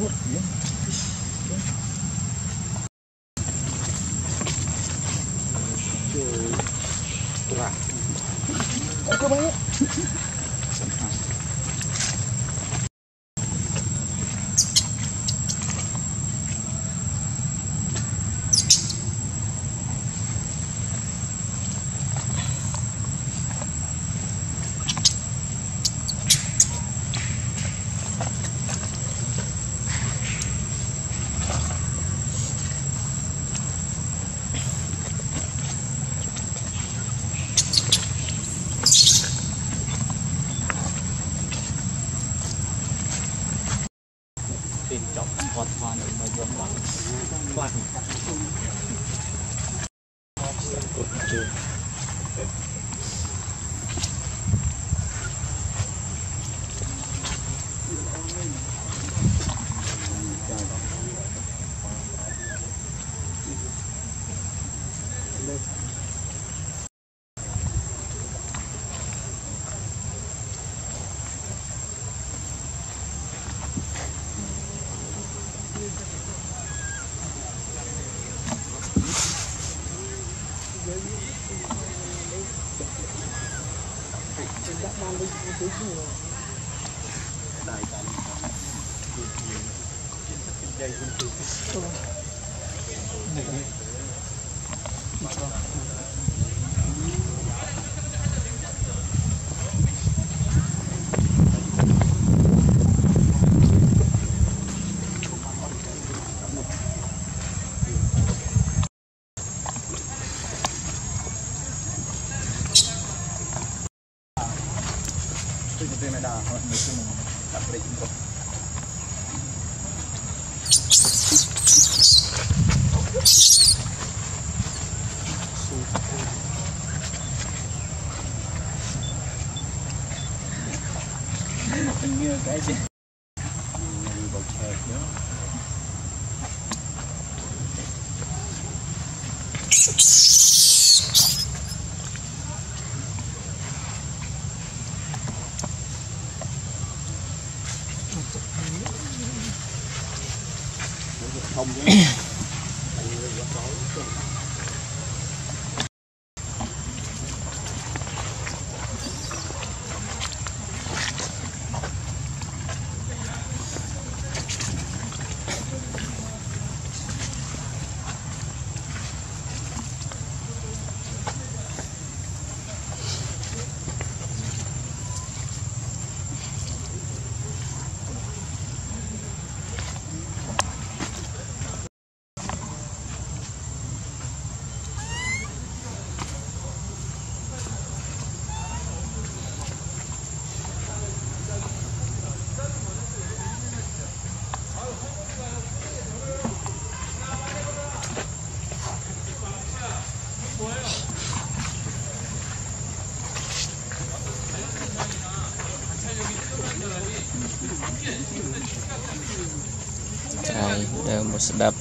Gracias. Itu dia menak, nak berjumpa. Tak boleh jumpa. Đặt đây chúng tôi Mình nghe cái gì Mình bầu trời nữa không Trời, đều một đập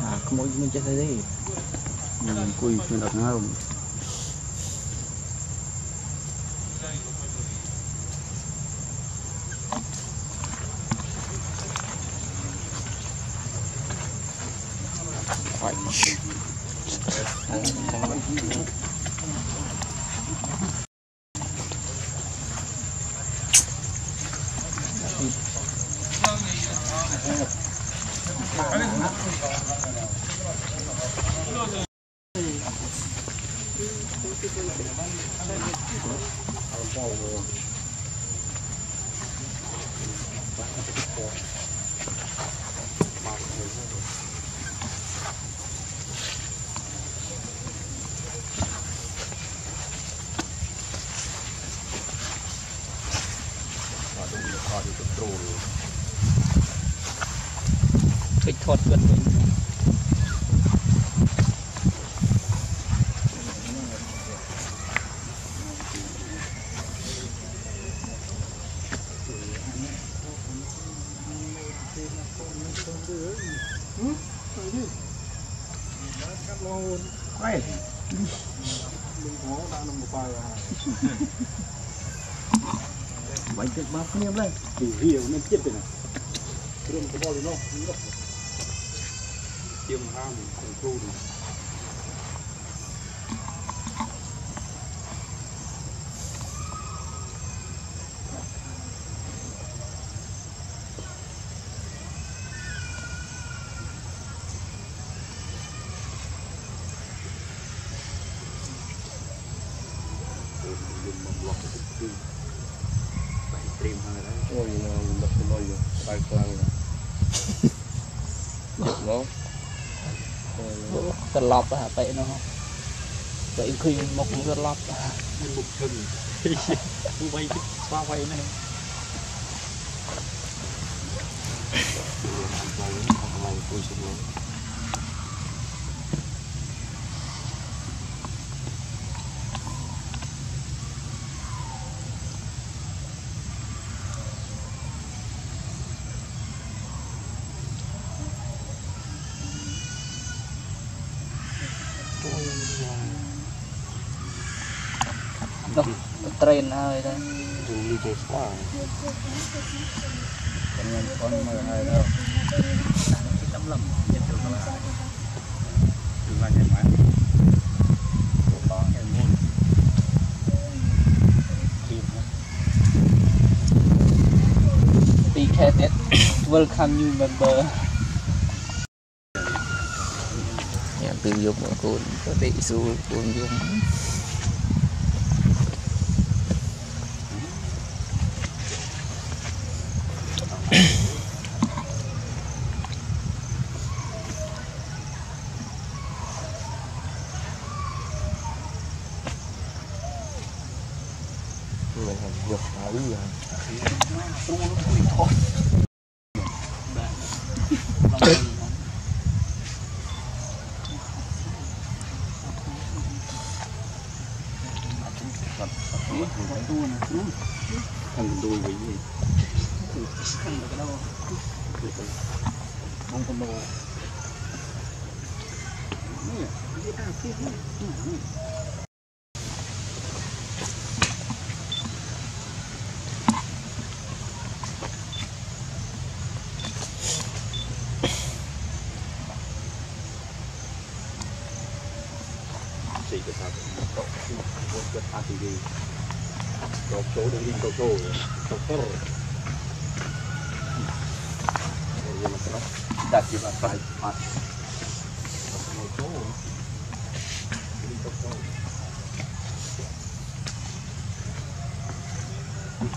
à có mỗi mình chết đây đi mình cùi mình đọc không Thank you. Thoát gần mình quay vậy chết bao nhiêu đây. Thì hiểu nên chết rồi này No. Tiêm ham con cừu. Ôi, lập cái lôi rồi, bay quang rồi. Giật nó. ត្រឡប់អាបែកនោះបែកឃើញមុខត្រឡប់មុខឈឹងវាយស្វាវាយនេះអត់បានអត់បានគួយជិះ នោះត្រេនហើយទៅលីចេស្វាខ្ញុំប៉ុនមើលហើយទៅតាមលំចិត្តទៅកន្លែងគឺឡាញ់ហ្នឹងបងហេមុនពីខេត welcome new member ញ៉ាំពីយកមកគូនទៅទីស៊ូគូនយើង Chỉ cái sao? Cái thì số đừng đi đọc số. Đọc số. Rồi mà cái đặt phải. Đọc số. Đi đọc số.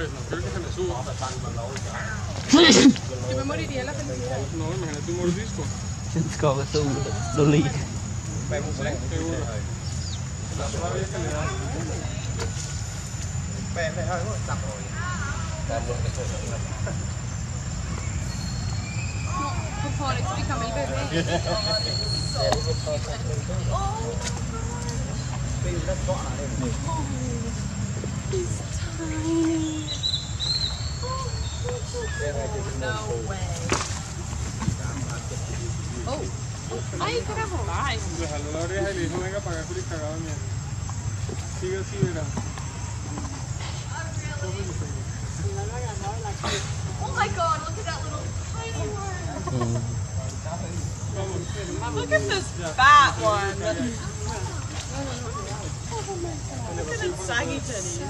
Ti memoriria la pensiera? No, imagínate un mordisco. Siento que eso lo leí. Per favore, spiccami il bebè. Oh! No way. Oh. Ay, carajo. Ay. Dejar la oreja y le dijo, venga para acá, Curi, cagado, mierda. Sigue así, verá. Oh my god, look at that little tiny one. Look at this fat one. Look at its saggy titties.